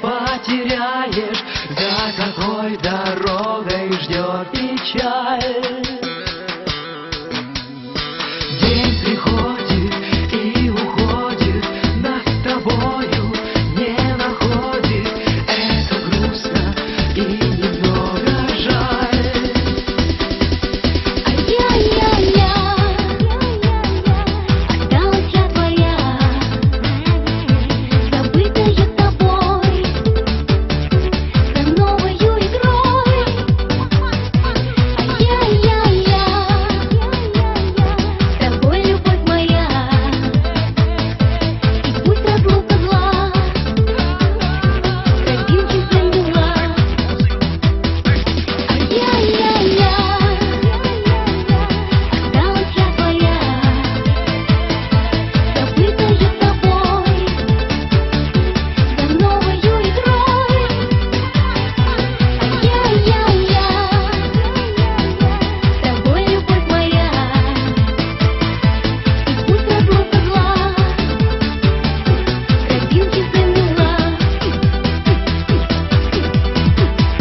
потеряешь, за какой дорогой ждет печаль.